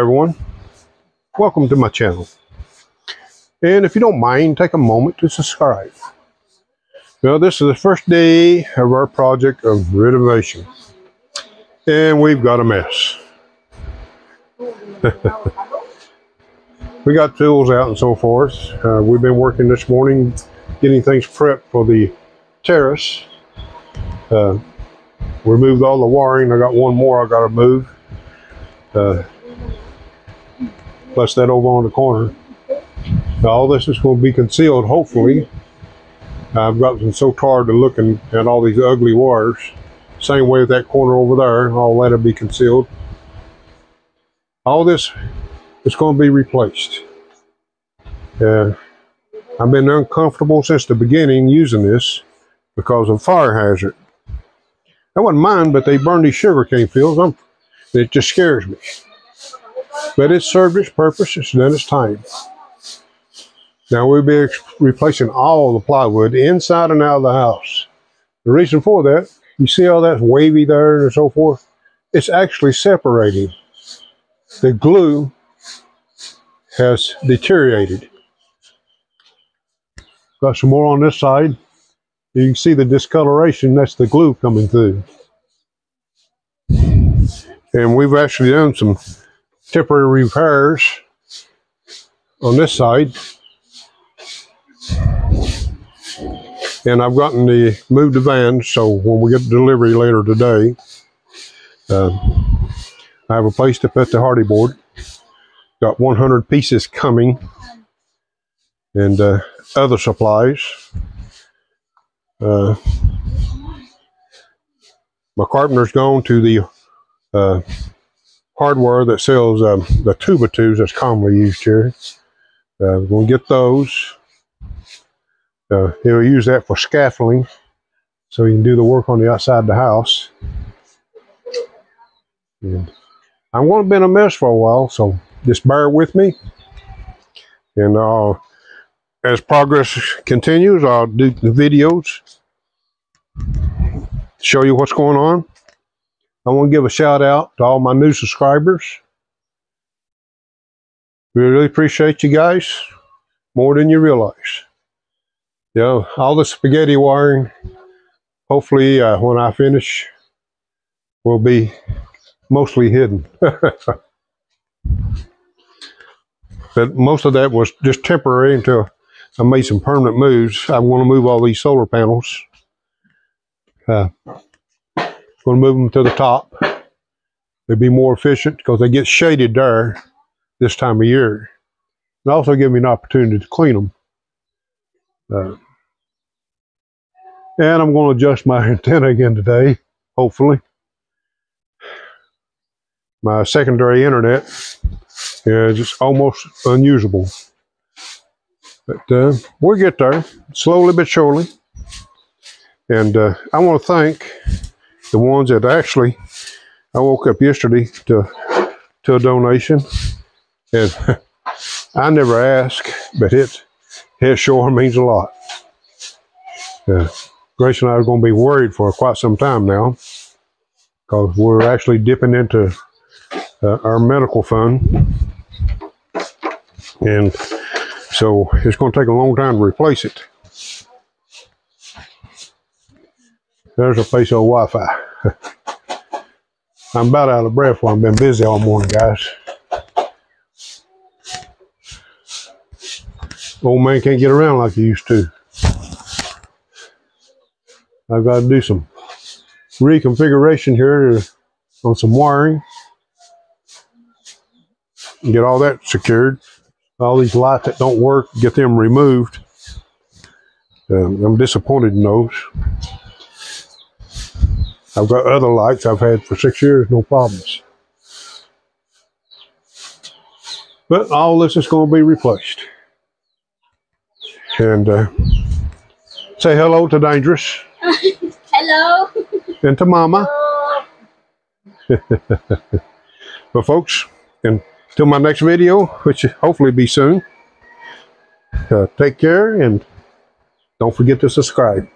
everyone. Welcome to my channel. And if you don't mind take a moment to subscribe. Well this is the first day of our project of renovation. And we've got a mess. We got tools out and so forth. Uh, we've been working this morning getting things prepped for the terrace. Uh, removed all the wiring. I got one more I got to move. Uh, plus that over on the corner. Now, all this is going to be concealed, hopefully. I've gotten so tired of looking at all these ugly wires. Same way with that corner over there, all that'll be concealed. All this is going to be replaced. Uh, I've been uncomfortable since the beginning using this because of fire hazard. I wouldn't mind, but they burn these sugarcane fields. I'm, it just scares me. But it served its purpose. It's done its time. Now we'll be replacing all the plywood inside and out of the house. The reason for that, you see all that wavy there and so forth? It's actually separating. The glue has deteriorated. Got some more on this side. You can see the discoloration, that's the glue coming through. And we've actually done some temporary repairs on this side. And I've gotten the moved the van, so when we get the delivery later today, uh, I have a place to put the hardy board. Got 100 pieces coming and uh, other supplies. Uh, my carpenter's gone to the uh, hardware that sells um, the tuba tubes that's commonly used here. Uh, we're going to get those. Uh, he'll use that for scaffolding so he can do the work on the outside of the house. And I'm going to be in a mess for a while, so just bear with me. And uh, as progress continues, I'll do the videos, show you what's going on. I want to give a shout out to all my new subscribers. We really appreciate you guys more than you realize. You know, all the spaghetti wiring, hopefully uh, when I finish, will be mostly hidden. but most of that was just temporary until I made some permanent moves. I want to move all these solar panels. Uh, Going to move them to the top. They'll be more efficient because they get shaded there this time of year. And also give me an opportunity to clean them. Uh, and I'm going to adjust my antenna again today, hopefully. My secondary internet is just almost unusable. But uh, we'll get there, slowly but surely. And uh, I want to thank the ones that actually, I woke up yesterday to, to a donation and I never ask, but it, it sure means a lot. Uh, Grace and I are going to be worried for quite some time now because we're actually dipping into uh, our medical fund. And so it's going to take a long time to replace it. There's a place of Wi-Fi. I'm about out of breath I've been busy all morning, guys. Old man can't get around like he used to. I've got to do some reconfiguration here on some wiring. Get all that secured. All these lights that don't work, get them removed. Um, I'm disappointed in those. I've got other lights I've had for six years, no problems. But all this is going to be replaced. And uh, say hello to Dangerous. hello. And to Mama. but folks, until my next video, which hopefully be soon, uh, take care and don't forget to subscribe.